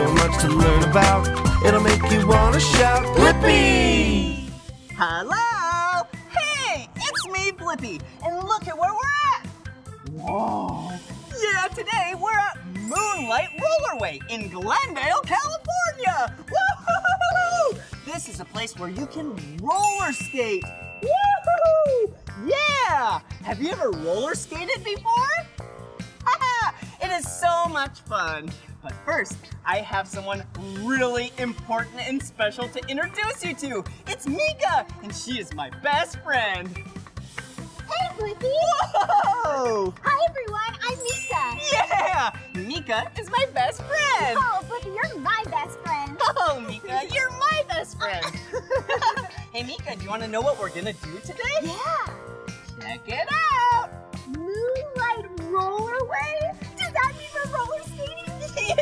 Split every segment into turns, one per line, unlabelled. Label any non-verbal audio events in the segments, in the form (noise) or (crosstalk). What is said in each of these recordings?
so much to learn about. It'll make you want to shout, Blippi!
Hello! Hey, it's me, Blippi, and look at where we're at! Whoa! Yeah, today we're at Moonlight Rollerway in Glendale, California! Woohoo! This is a place where you can roller skate. Woohoo! Yeah! Have you ever roller skated before? (laughs) it is so much fun. But first, I have someone really important and special to introduce you to. It's Meekah, and she is my best friend.
Hey, Blippi!
Whoa!
Hi, everyone. I'm Meekah.
Yeah! Meekah is my best friend.
Oh, Blippi, you're my best friend.
Oh, Meekah, you're my best friend. (laughs) (laughs) hey, Meekah, do you want to know what we're gonna do today?
Yeah.
Check it out.
Moonlight rollerway? Does that mean we're roller skating? (laughs)
Yeah,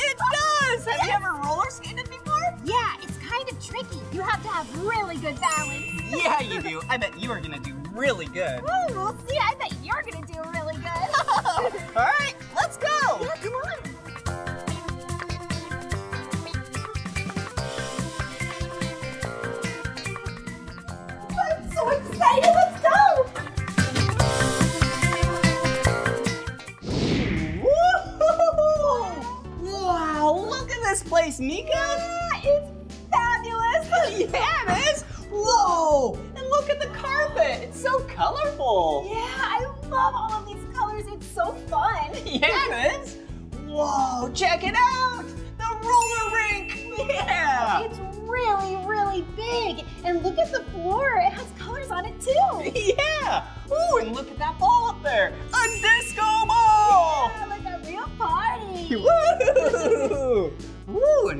it does. Have you ever roller skated before?
Yeah, it's kind of tricky. You have to have really good balance.
Yeah, you do. I bet you are gonna do really good.
Ooh, we'll see. I bet you're gonna do really good. (laughs)
All right, let's go.
yeah, come on. I'm so excited.
This place, Meekah.
Yeah, it's fabulous. (laughs)
yeah, it is. Whoa! And look at the carpet. It's so colorful.
Yeah, I love all of these colors. It's so fun. (laughs)
Yeah, it is. Whoa, check it out. The roller rink. Yeah.
It's really, really big. And look at the floor. It has colors on it too. (laughs)
Yeah. Ooh, and look at that ball up there.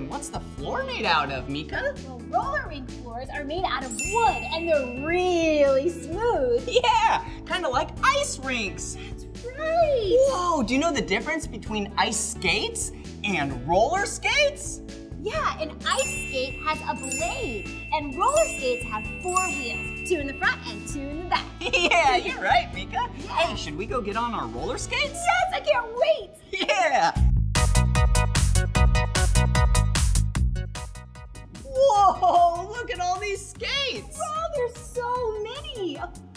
And what's the floor made out of, Meekah?
Well, roller rink floors are made out of wood and they're really smooth. (laughs)
Yeah, kind of like ice rinks.
That's right.
Whoa, do you know the difference between ice skates and roller skates?
Yeah, an ice skate has a blade and roller skates have four wheels, two in the front and two in the back. (laughs)
yeah, (laughs) you're right, Meekah. Hey, should we go get on our roller skates?
Yes, I can't wait.
Yeah! Whoa, look at all these skates!
Oh, there's so many.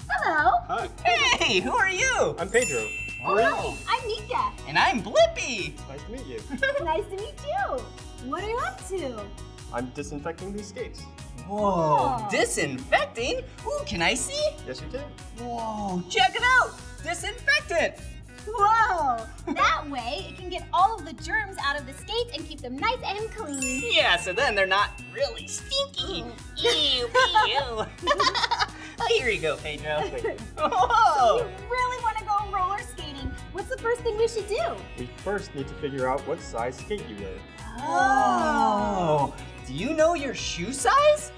Hello.
Hi,
Hey, who are you?
I'm Pedro.
Oh, hi. I'm Meekah.
And I'm Blippi.
Nice to meet you. (laughs)
nice to meet you. What are you up to?
I'm disinfecting these skates.
Whoa,
Oh.
disinfecting? Ooh, can I see?
Yes, you can.
Whoa, check it out! Disinfectant!
Whoa! That way, it can get all of the germs out of the skates and keep them nice and clean.
Yeah, so then they're not really stinky. Oh. Ew, ew. (laughs) oh, here you go, Pedro. (laughs)
We
Whoa!
really want to go roller skating. What's the first thing we should do?
We first need to figure out what size skate you wear.
Whoa! Oh. Oh. Do you know your shoe size?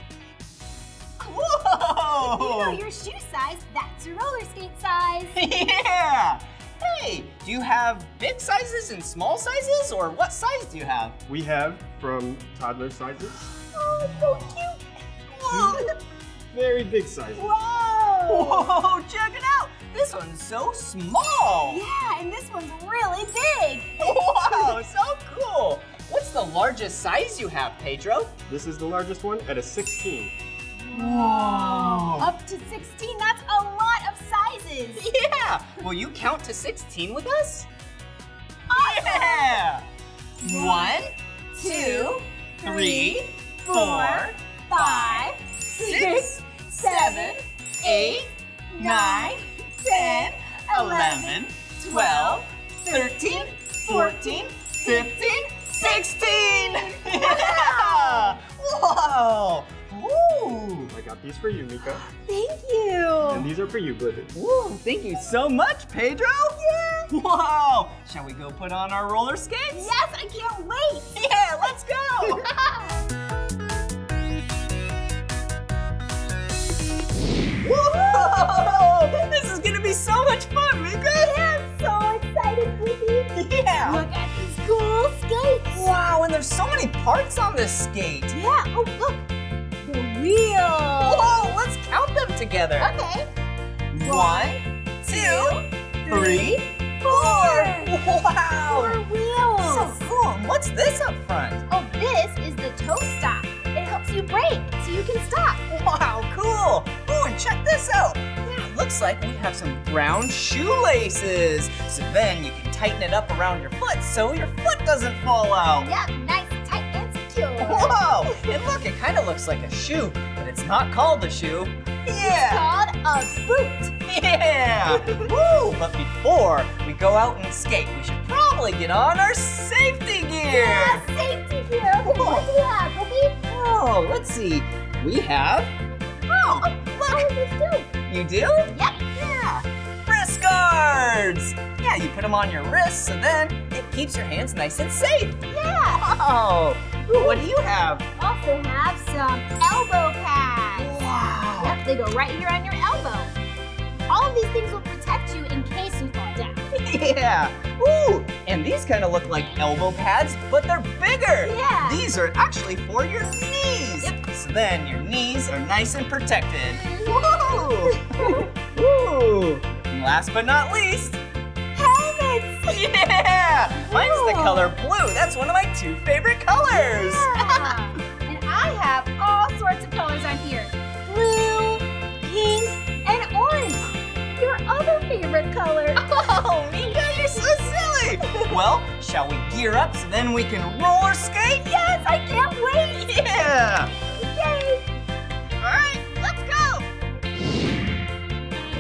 Whoa!
You know your shoe size, that's your roller skate size. (laughs)
yeah! Hey, do you have big sizes and small sizes, or what size do you have?
We have from toddler sizes
Oh, so cute.
Whoa!
very big sizes.
Whoa!
Whoa, check it out! This one's so small!
Yeah, and this one's really big.
Wow, (laughs) so cool! What's the largest size you have, Pedro?
This is the largest one at a 16.
Whoa!
Up to 16, that's a lot of.
Yeah! Will you count to 16 with us? Yeah! One, two, three, four,
five,
six, seven, eight, nine, ten, eleven, twelve, thirteen, fourteen, fifteen, sixteen! (laughs) Yeah! Whoa! Ooh!
I got these for you, Meekah.
Thank
And these are for you, Blippi.
Woo! Thank you so much, Pedro! Yeah! Whoa! Shall we go put on our roller skates?
Yes, I can't wait.
Yeah, let's go! (laughs) Whoa! This is gonna be so much fun, Meekah!
I'm so excited, Blippi.
Yeah!
Look at these cool skates.
Wow, and there's so many parts on this skate!
Yeah, oh look, the wheel.
Whoa, let's count them together!
Okay.
One, two, three, Four! Wow!
Four wheels.
So cool. And What's this up front?
Oh, this is the toe stop. It helps you brake so you can stop.
Wow, cool. Oh, and check this out. Yeah, it looks like we have some brown shoelaces. So then you can tighten it up around your foot so your foot doesn't fall out.
Yep, nice, tight, and secure.
Whoa! And look, it kind of looks like a shoe, but it's not called a shoe.
It's
Yeah!
called a boot.
Yeah! (laughs) Woo! But before we go out and skate, we should probably get on our safety gear.
Yeah, safety gear. Okay, what do you have, Blippi?
Oh, oh, let's see. We have. Oh,
How
look!
this too?
You do?
Yep.
Yeah. Wrist guards. Yeah, you put them on your wrists, so then it keeps your hands nice and safe.
Yeah.
Oh, Ooh, what do you have?
Also have some they go right here on your elbow. All of these things will protect you in case you fall down. (laughs)
Yeah. Ooh, and these kind of look like elbow pads, but they're bigger.
Yeah.
These are actually for your knees.
Yep.
So then your knees are nice and protected. (laughs) Woo! Woo! And last but not least,
Helmets. (laughs)
yeah! Mine's the color blue. That's one of my two favorite colors.
Yeah. and I have all sorts of colors on here. Favorite color. (laughs)
Oh, Meekah, you're so silly. (laughs) Well, shall we gear up so then we can roller skate?
Yes, I can't wait.
Yeah!
Yay.
All right, let's go!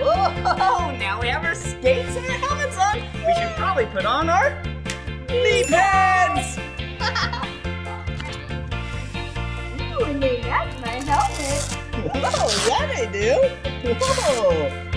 Whoa! Now we have our skates and our helmets on. We should probably put on our knee pads. (laughs)
Ooh, and they match my helmet.
Oh, yeah, they do. Whoa!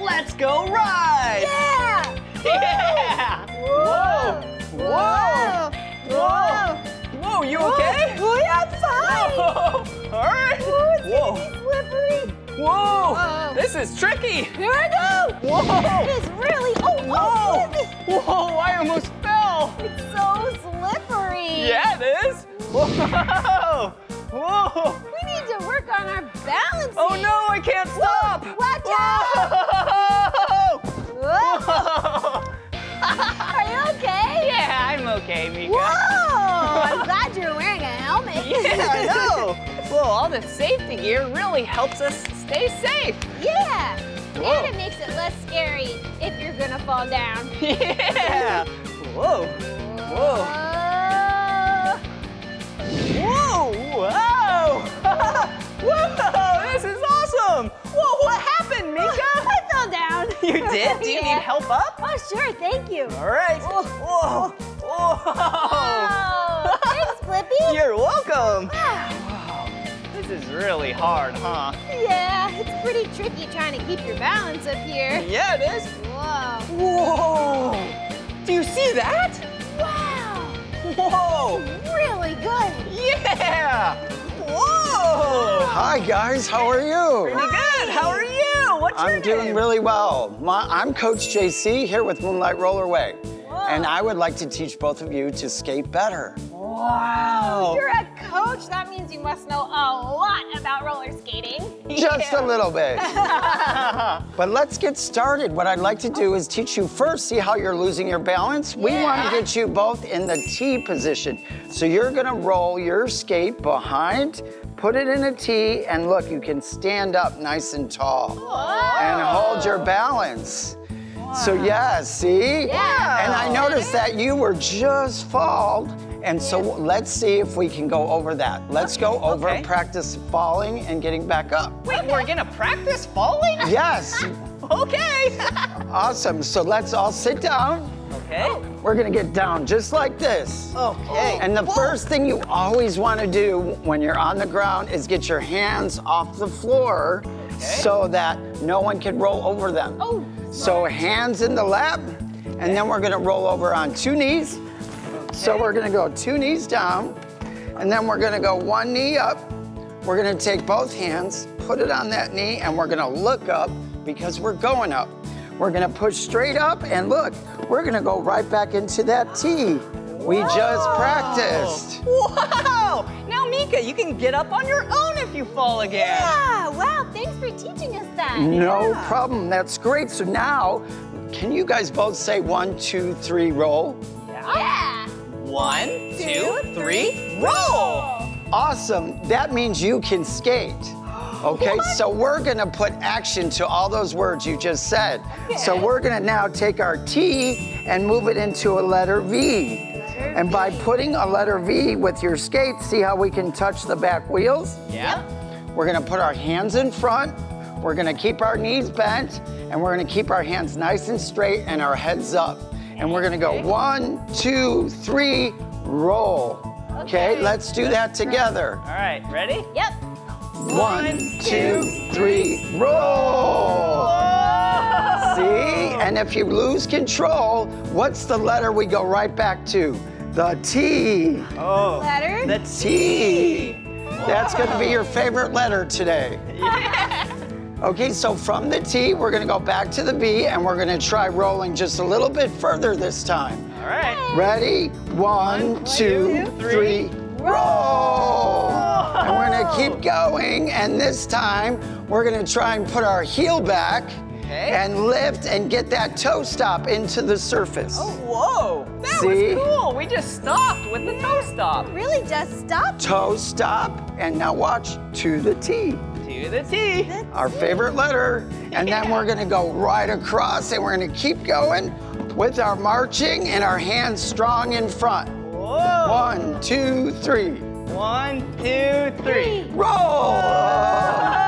Let's go ride.
Yeah.
Yeah! Whoa! Whoa! Whoa! Whoa, you okay?
Oh, yeah, I'm fine.
Whoa! (laughs) All right. Whoa!
Slippery.
Whoa!
Whoa.
This is tricky.
Here I go.
Whoa!
It is really. Oh, oh
Whoa!
oh,
Whoa! I almost fell.
It's so slippery.
Yeah, it is. Whoa! (laughs) Whoa!
We need to work on our balance.
Oh no! I can't stop.
Watch out. (laughs)
Whoa!
Whoa. (laughs)
Whoa!
Are you okay?
Yeah, I'm okay, Meekah.
Whoa! I'm glad you're wearing a helmet. (laughs)
Yeah, I know. Whoa, all the safety gear really helps us stay safe.
Yeah.
Whoa.
And it makes it less scary if you're gonna fall down.
Yeah. Whoa. Whoa.
Whoa.
Whoa. Whoa. This is awesome. Whoa, what happened, Meekah? (laughs)
I fell down.
You did? Do you
Yeah.
need help up?
Oh, sure. Thank you.
All right. Oh. Whoa. Whoa.
Oh, thanks, Blippi. (laughs)
You're welcome.
Wow.
Wow. This is really hard, huh?
Yeah, it's pretty tricky trying to keep your balance up here.
Yeah, it is.
Whoa.
Whoa. Do you see that?
Wow.
Whoa.
Really good.
Yeah. Whoa.
Hi guys, how are you?
Pretty good. How are you? What's your
I'm doing
name?
really well. My, I'm Coach JC here with Moonlight Rollerway. And I would like to teach both of you to skate better.
Wow.
You're a coach. That means you must know a lot about roller skating.
Just a little bit. (laughs) But let's get started. What I'd like to do is teach you first, see how you're losing your balance. We want to get you both in the T position. So you're gonna roll your skate behind, put it in a T, and look, you can stand up nice and tall. And hold your balance. So yeah, see?
Yeah.
And I noticed that you were just falled. And so let's see if we can go over that. Let's go over
okay.
practice falling and getting back up.
Wait, we're gonna practice falling?
Yes, (laughs)
Okay. (laughs)
awesome. So let's all sit down.
Okay. Oh.
We're gonna get down just like this.
Okay.
And the first thing you always wanna do when you're on the ground is get your hands off the floor so that no one can roll over them.
Oh,
So hands in the lap And then we're gonna roll over on two knees. Okay. So we're gonna go two knees down, and then we're gonna go one knee up. We're gonna take both hands, put it on that knee, and we're gonna look up because we're going up. We're gonna push straight up, and look, we're gonna go right back into that T. We just practiced.
Wow! Now, Meekah, you can get up on your own if you fall again.
Yeah, wow, thanks for teaching us that.
No problem, that's great. So now, can you guys both say one, two, three, roll?
Yeah.
One, two, three, roll!
Awesome. That means you can skate. Okay, so we're gonna put action to all those words you just said. So we're gonna now take our T and move it into a letter V. And by putting a letter V with your skate, see how we can touch the back wheels?
Yeah.
We're gonna put our hands in front, we're gonna keep our knees bent, and we're gonna keep our hands nice and straight and our heads up. And we're gonna go one, two, three, roll. Okay,
Okay.
let's do that together.
All right, ready?
Yep.
One, two, three, roll. See? And if you lose control, what's the letter we go right back to? The T.
Oh.
Letter
The
T. That's going to be your favorite letter today. (laughs) Okay, so from the T, we're going to go back to the B and we're going to try rolling just a little bit further this time.
All right.
Ready? One, two, three, roll. And we're gonna keep going, and this time we're gonna try and put our heel back
Okay.
and lift and get that toe stop into the surface.
Oh, whoa. That
See?
was cool. We just stopped with the toe stop.
really just stopped.
Toe stop, and now watch to the T,
To the T.
our favorite letter. And then we're gonna go right across, and we're gonna keep going with our marching and our hands strong in front.
Whoa.
One, two, three.
One, two, three.
Roll!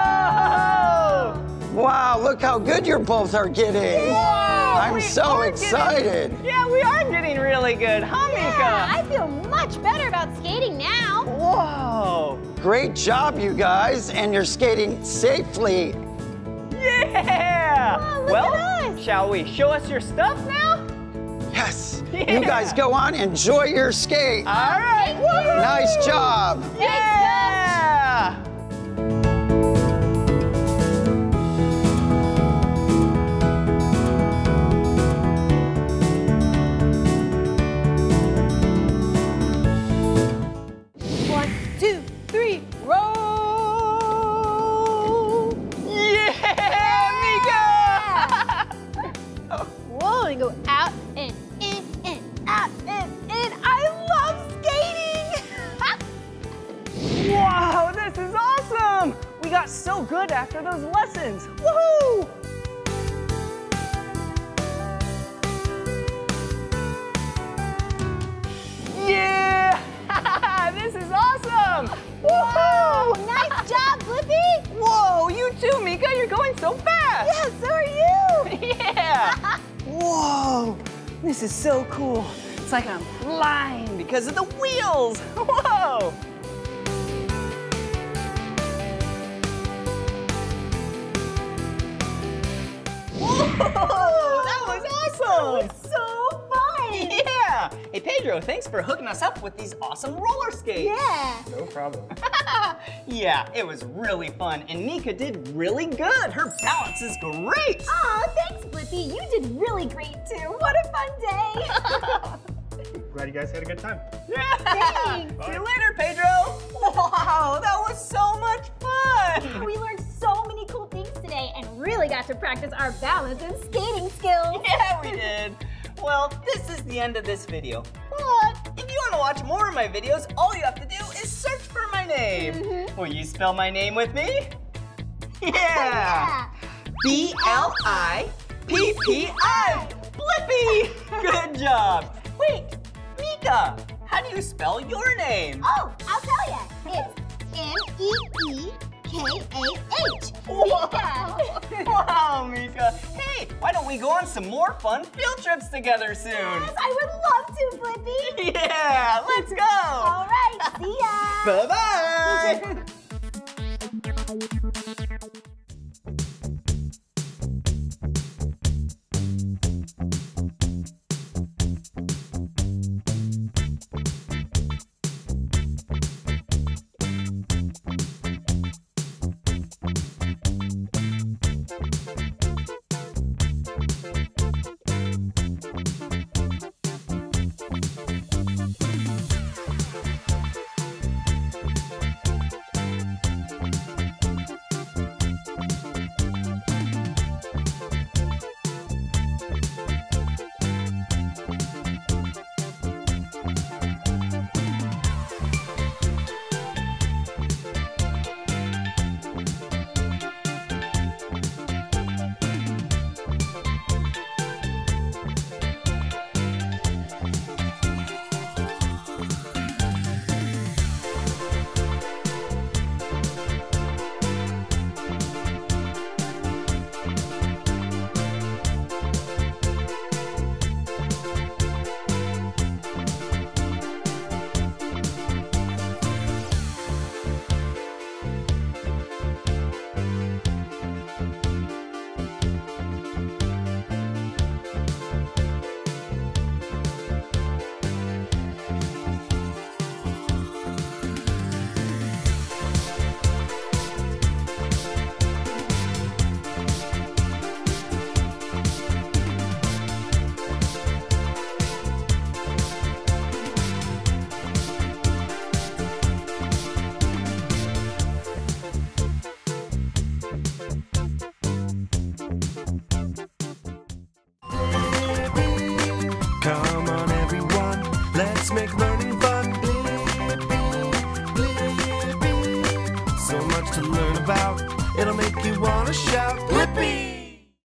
Oh!
Wow, look how good you both are getting.
Whoa,
I'm so
are getting-
excited.
yeah, we are getting really good, huh,
Yeah,
Meekah?
I feel much better about skating now.
Whoa!
Great job, you guys, and you're skating safely.
Yeah!
Wow, look
well,
at us.
shall we show us your stuff now?
Yes.
Yeah.
You guys go on, enjoy your skate.
All right. Woohoo!
Nice job.
Yeah! Yeah, so
are you. (laughs)
Yeah! (laughs) Whoa! This is so cool. It's like I'm flying because of the wheels. (laughs) Whoa! Yeah! Hey, Pedro, thanks for hooking us up with these awesome roller skates.
Yeah.
No problem. (laughs)
Yeah, it was really fun, and Meekah did really good. Her balance is great.
Aw, thanks, Blippi. You did really great too. What a fun day. (laughs)
Glad you guys had a good time.
Yeah.
Thanks.
See you later, Pedro. Wow, that was so much fun. (laughs)
we learned so many cool things today and really got to practice our balance and skating skills.
Yeah, we did. Well, this is the end of this video. But if you want to watch more of my videos, all you have to do is search for my name. Mm-hmm. Will you spell my name with me? (laughs) Yeah.
Yeah.
B L I P P I. Blippi. (laughs) Good job. Wait, Meekah, how do you spell your name?
Oh, I'll tell you. It's M-E-E K-A-H.
Wow. (laughs) wow, Meekah. Hey, why don't we go on some more fun field trips together soon?
Yes, I would love to, Blippi. (laughs)
Yeah, let's go.
All right, see ya.
Bye-bye. (laughs)